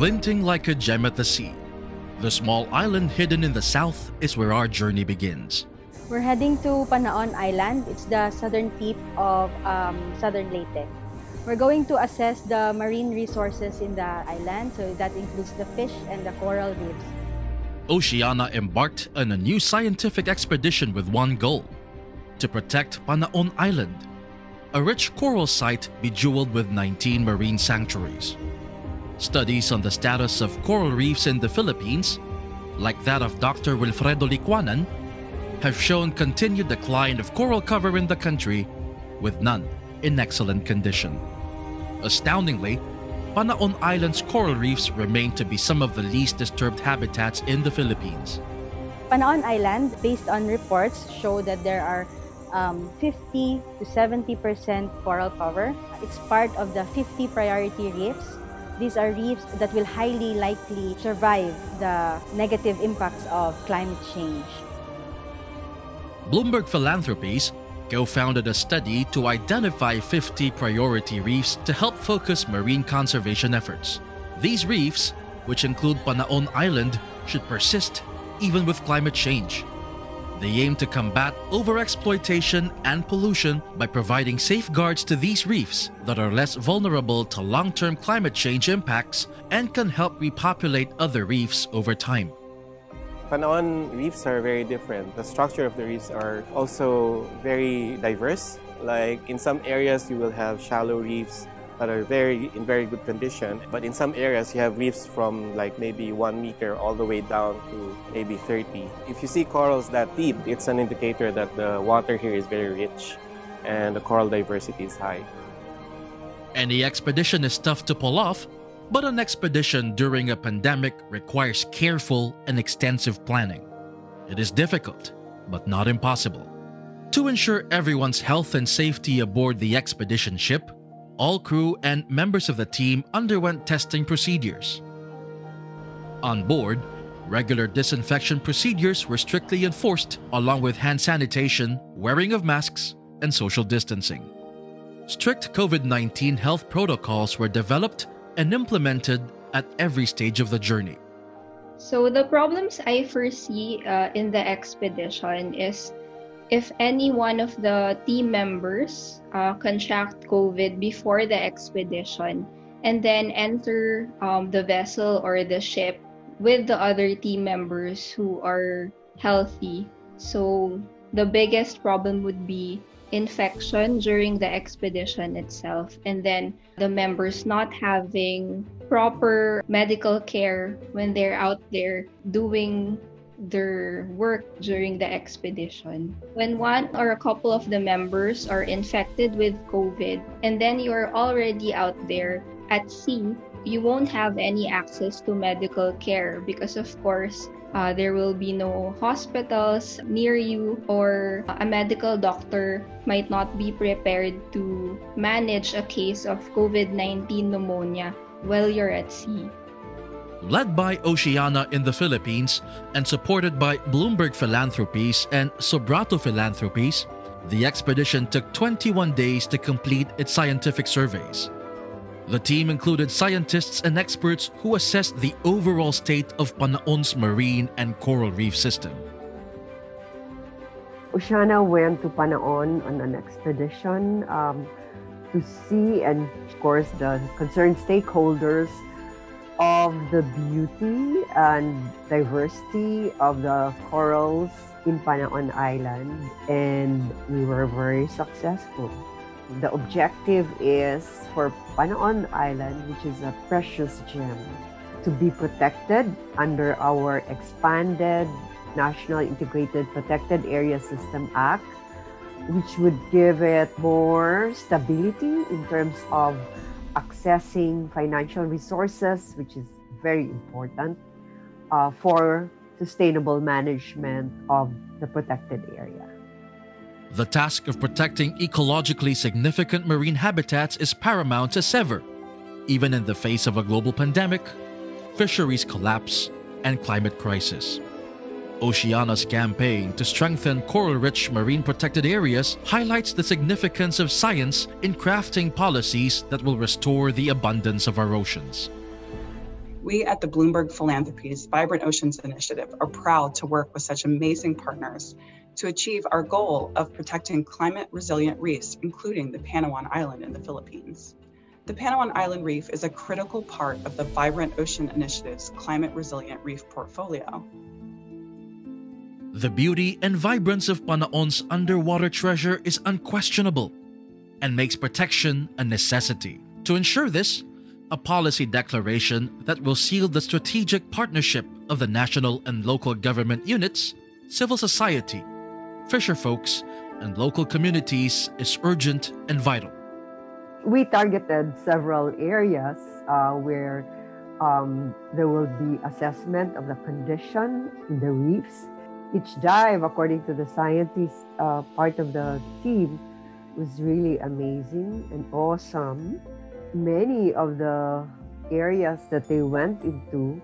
Glinting like a gem at the sea, the small island hidden in the south is where our journey begins. We're heading to Panaon Island. It's the southern tip of um, southern Leyte. We're going to assess the marine resources in the island, so that includes the fish and the coral reefs. Oceana embarked on a new scientific expedition with one goal to protect Panaon Island, a rich coral site bejeweled with 19 marine sanctuaries. Studies on the status of coral reefs in the Philippines, like that of Dr. Wilfredo Licuanan, have shown continued decline of coral cover in the country, with none in excellent condition. Astoundingly, Panaon Island's coral reefs remain to be some of the least disturbed habitats in the Philippines. Panaon Island, based on reports, show that there are um, 50 to 70 percent coral cover. It's part of the 50 priority reefs. These are reefs that will highly likely survive the negative impacts of climate change. Bloomberg Philanthropies co-founded a study to identify 50 priority reefs to help focus marine conservation efforts. These reefs, which include Panaon Island, should persist even with climate change. They aim to combat overexploitation and pollution by providing safeguards to these reefs that are less vulnerable to long-term climate change impacts and can help repopulate other reefs over time. Panaon reefs are very different. The structure of the reefs are also very diverse. Like in some areas, you will have shallow reefs that are very in very good condition. But in some areas, you have reefs from like maybe one meter all the way down to maybe 30. If you see corals that deep, it's an indicator that the water here is very rich and the coral diversity is high. Any expedition is tough to pull off, but an expedition during a pandemic requires careful and extensive planning. It is difficult, but not impossible. To ensure everyone's health and safety aboard the expedition ship, all crew and members of the team underwent testing procedures. On board, regular disinfection procedures were strictly enforced, along with hand sanitation, wearing of masks, and social distancing. Strict COVID 19 health protocols were developed and implemented at every stage of the journey. So, the problems I foresee uh, in the expedition is if any one of the team members uh, contract COVID before the expedition and then enter um, the vessel or the ship with the other team members who are healthy. So, the biggest problem would be infection during the expedition itself, and then the members not having proper medical care when they're out there doing their work during the expedition. When one or a couple of the members are infected with COVID, and then you're already out there at sea, you won't have any access to medical care because, of course, uh, there will be no hospitals near you, or a medical doctor might not be prepared to manage a case of COVID 19 pneumonia while you're at sea. Led by Oceana in the Philippines and supported by Bloomberg Philanthropies and Sobrato Philanthropies, the expedition took 21 days to complete its scientific surveys. The team included scientists and experts who assessed the overall state of Panaon's marine and coral reef system. Oceana went to Panaon on an expedition um, to see and, of course, the concerned stakeholders of the beauty and diversity of the corals in Panaon Island, and we were very successful. The objective is for Panaon Island, which is a precious gem, to be protected under our expanded National Integrated Protected Area System Act, which would give it more stability in terms of accessing financial resources, which is very important uh, for sustainable management of the protected area. The task of protecting ecologically significant marine habitats is paramount as ever, even in the face of a global pandemic, fisheries collapse, and climate crisis. Oceana's campaign to strengthen coral-rich marine protected areas highlights the significance of science in crafting policies that will restore the abundance of our oceans. We at the Bloomberg Philanthropies Vibrant Oceans Initiative are proud to work with such amazing partners to achieve our goal of protecting climate resilient reefs, including the Panaon Island in the Philippines. The Panaon Island Reef is a critical part of the Vibrant Ocean Initiative's climate resilient reef portfolio. The beauty and vibrance of Panaon's underwater treasure is unquestionable and makes protection a necessity. To ensure this, a policy declaration that will seal the strategic partnership of the national and local government units, civil society, fisher folks, and local communities is urgent and vital. We targeted several areas uh, where um, there will be assessment of the condition in the reefs. Each dive, according to the scientists, uh, part of the team, was really amazing and awesome many of the areas that they went into,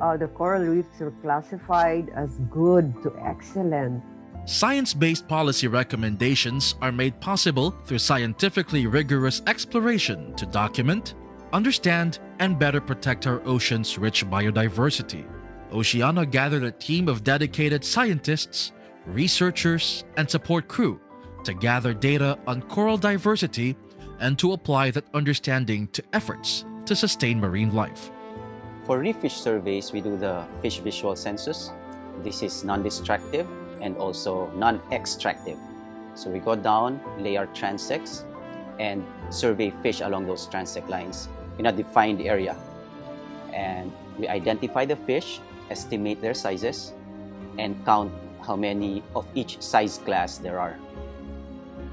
uh, the coral reefs were classified as good to excellent. Science based policy recommendations are made possible through scientifically rigorous exploration to document, understand, and better protect our ocean's rich biodiversity. Oceana gathered a team of dedicated scientists, researchers, and support crew to gather data on coral diversity and to apply that understanding to efforts to sustain marine life. For reef fish surveys, we do the fish visual census. This is non-destructive and also non-extractive. So we go down, lay our transects, and survey fish along those transect lines in a defined area. And we identify the fish, estimate their sizes, and count how many of each size class there are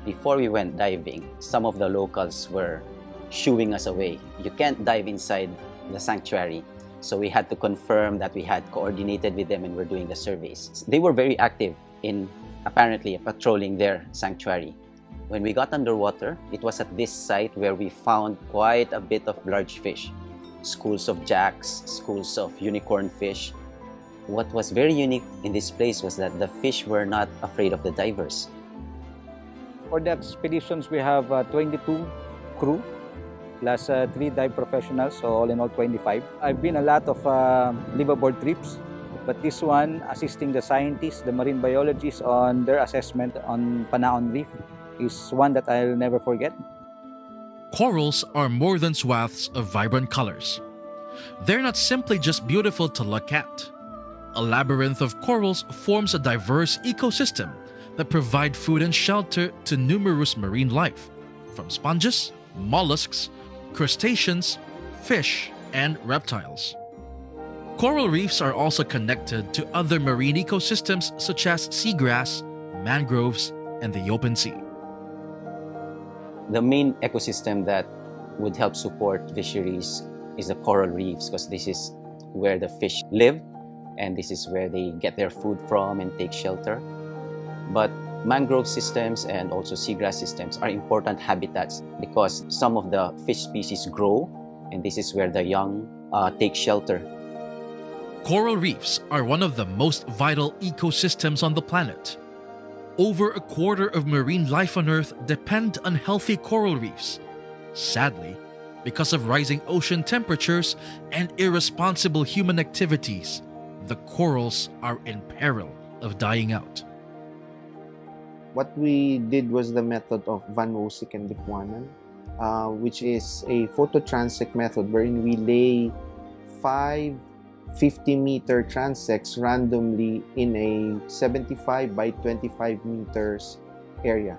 before we went diving, some of the locals were shooing us away. You can't dive inside the sanctuary. So we had to confirm that we had coordinated with them and were doing the surveys. They were very active in apparently patrolling their sanctuary. When we got underwater, it was at this site where we found quite a bit of large fish. Schools of jacks, schools of unicorn fish. What was very unique in this place was that the fish were not afraid of the divers. For the expeditions, we have uh, 22 crew plus uh, three dive professionals, so all in all 25. I've been a lot of uh, liveaboard trips, but this one, assisting the scientists, the marine biologists on their assessment on Panaon Reef, is one that I'll never forget. Corals are more than swaths of vibrant colors. They're not simply just beautiful to look at. A labyrinth of corals forms a diverse ecosystem that provide food and shelter to numerous marine life, from sponges, mollusks, crustaceans, fish, and reptiles. Coral reefs are also connected to other marine ecosystems such as seagrass, mangroves, and the open sea. The main ecosystem that would help support fisheries is the coral reefs because this is where the fish live and this is where they get their food from and take shelter. But mangrove systems and also seagrass systems are important habitats because some of the fish species grow and this is where the young uh, take shelter. Coral reefs are one of the most vital ecosystems on the planet. Over a quarter of marine life on Earth depend on healthy coral reefs. Sadly, because of rising ocean temperatures and irresponsible human activities, the corals are in peril of dying out. What we did was the method of Van Woesik and Licuanan, uh, which is a phototransect method wherein we lay five 50 meter transects randomly in a 75 by 25 meters area.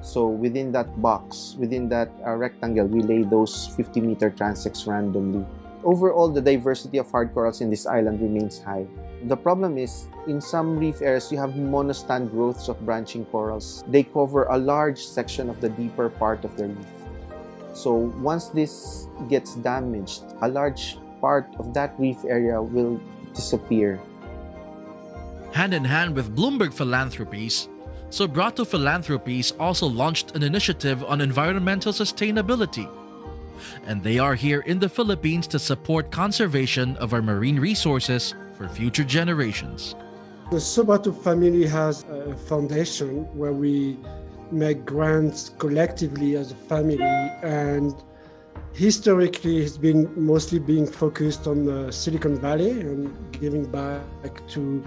So within that box, within that uh, rectangle, we lay those 50 meter transects randomly. Overall, the diversity of hard corals in this island remains high. The problem is, in some reef areas, you have monostand growths of branching corals. They cover a large section of the deeper part of the reef. So once this gets damaged, a large part of that reef area will disappear. Hand in hand with Bloomberg Philanthropies, Sobrato Philanthropies also launched an initiative on environmental sustainability. And they are here in the Philippines to support conservation of our marine resources for future generations. The Sobrato family has a foundation where we make grants collectively as a family and historically it's been mostly being focused on the Silicon Valley and giving back to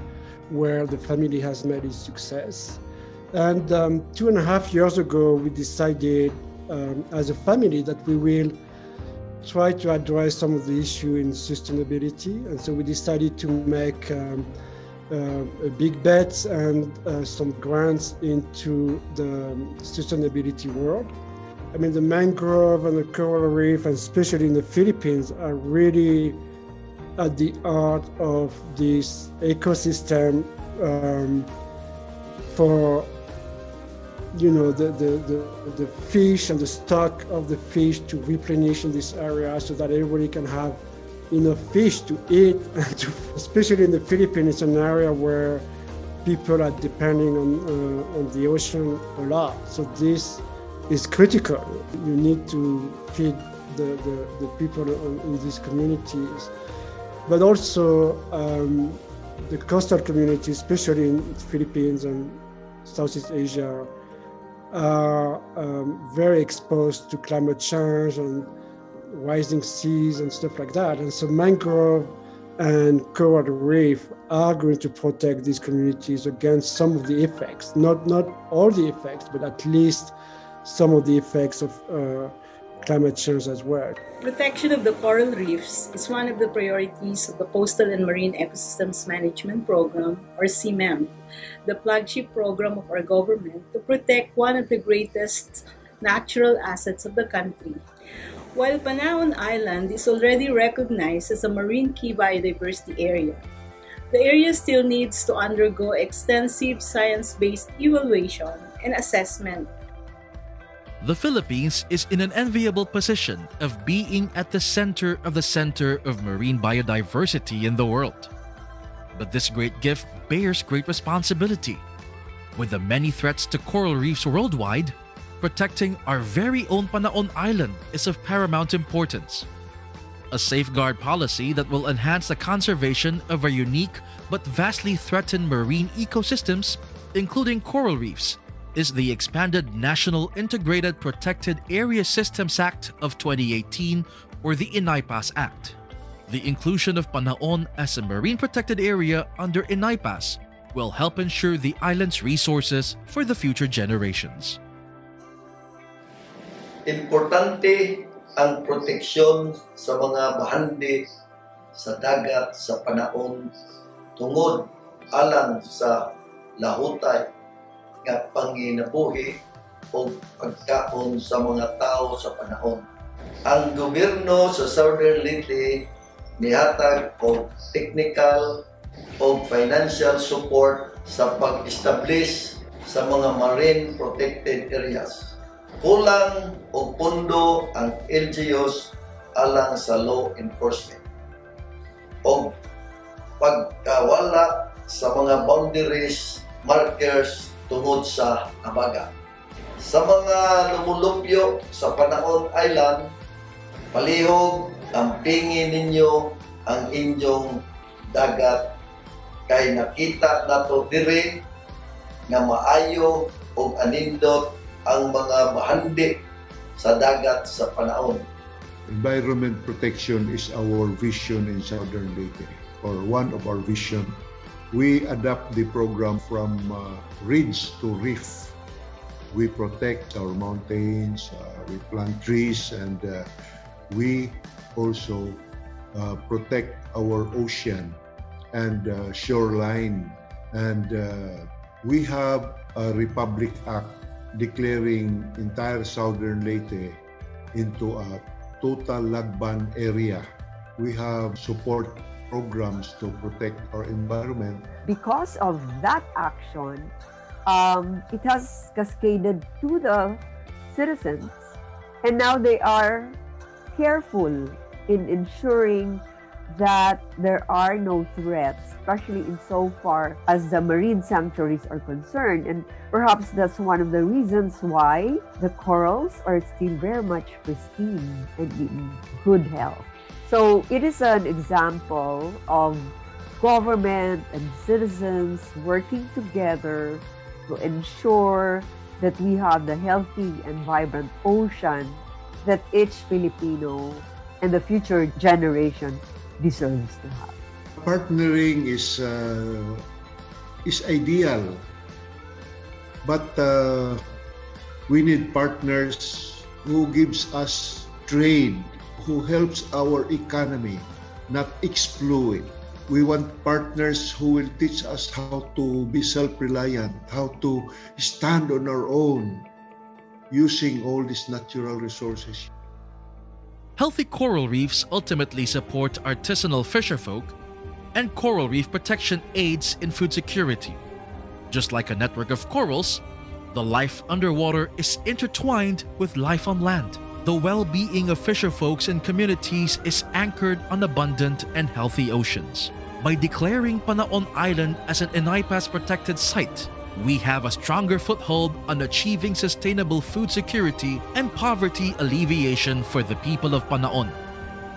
where the family has made its success. And um, two and a half years ago, we decided um, as a family that we will try to address some of the issue in sustainability. And so we decided to make um, uh, a big bet and uh, some grants into the sustainability world. I mean, the mangrove and the coral reef, and especially in the Philippines, are really at the heart of this ecosystem um, for you know the, the, the, the, fish and the stock of the fish to replenish in this area so that everybody can have enough fish to eat. Especially in the philippines it's an area where people are depending on, uh, on the ocean a lot. So this is critical. You need to feed the, the, the people in, these communities. But also um, the coastal community especially in the philippines and southeast asia are um, very exposed to climate change and rising seas and stuff like that. And so mangrove and coral reef are going to protect these communities against some of the effects, not not all the effects, but at least some of the effects of uh, climate change as well. Protection of the coral reefs is one of the priorities of the Coastal and Marine Ecosystems Management Program, or CMEM, the flagship program of our government to protect one of the greatest natural assets of the country. While Panaon Island is already recognized as a marine key biodiversity area, the area still needs to undergo extensive science-based evaluation and assessment the Philippines is in an enviable position of being at the center of the center of marine biodiversity in the world. But this great gift bears great responsibility. With the many threats to coral reefs worldwide, protecting our very own Panaon Island is of paramount importance. A safeguard policy that will enhance the conservation of our unique but vastly threatened marine ecosystems, including coral reefs, is the expanded National Integrated Protected Area Systems Act of 2018 or the ENIPAS Act. The inclusion of Panaon as a marine protected area under ENIPAS will help ensure the island's resources for the future generations. Importante ang proteksyon sa mga bahandi sa dagat sa Panaon tungod alang sa lahutay nga panginabuhi o pagkaon sa mga tao sa panahon. Ang gobyerno sa Southern Leyte nihatag og technical o financial support sa pag-establish sa mga marine protected areas. Kulang og pundo ang LGUs alang sa law enforcement. O pagkawala sa mga boundaries markers tungod sa abaga. Sa mga lumulupyo sa Panahon Island, palihog ang pingin ninyo ang inyong dagat kay nakita nato dire nga maayo og anindot ang mga bahandi sa dagat sa panahon. Environment protection is our vision in Southern Leyte or one of our vision we adapt the program from uh, ridge to reef. We protect our mountains, uh, we plant trees, and uh, we also uh, protect our ocean and uh, shoreline. And uh, we have a Republic Act declaring entire southern Leyte into a total log ban area. We have support programs to protect our environment. Because of that action, um, it has cascaded to the citizens, and now they are careful in ensuring that there are no threats, especially in so far as the marine sanctuaries are concerned. And perhaps that's one of the reasons why the corals are still very much pristine and in good health. So it is an example of government and citizens working together to ensure that we have the healthy and vibrant ocean that each Filipino and the future generation deserves to have. Partnering is uh, is ideal, but uh, we need partners who gives us trade, who helps our economy, not exploit. We want partners who will teach us how to be self-reliant, how to stand on our own, using all these natural resources. Healthy coral reefs ultimately support artisanal fisherfolk, and coral reef protection aids in food security. Just like a network of corals, the life underwater is intertwined with life on land. The well-being of fisherfolks and communities is anchored on abundant and healthy oceans. By declaring Panaon Island as an NIPAS protected site, we have a stronger foothold on achieving sustainable food security and poverty alleviation for the people of Panaon.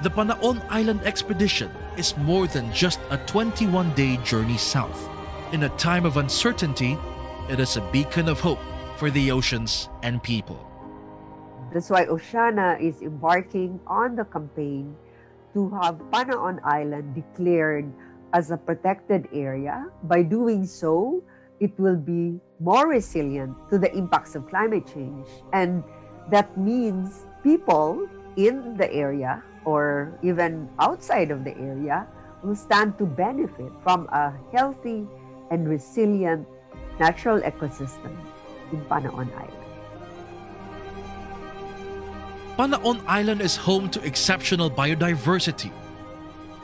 The Panaon Island Expedition is more than just a 21 day journey south. In a time of uncertainty, it is a beacon of hope for the oceans and people. That's why Oceana is embarking on the campaign to have Panaon Island declared as a protected area. By doing so, it will be more resilient to the impacts of climate change. And that means people in the area or even outside of the area will stand to benefit from a healthy and resilient natural ecosystem in Panaon Island. Panaon Island is home to exceptional biodiversity.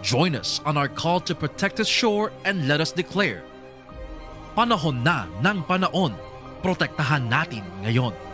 Join us on our call to protect the shore and let us declare Panahon na ng panaon. Protektahan natin ngayon.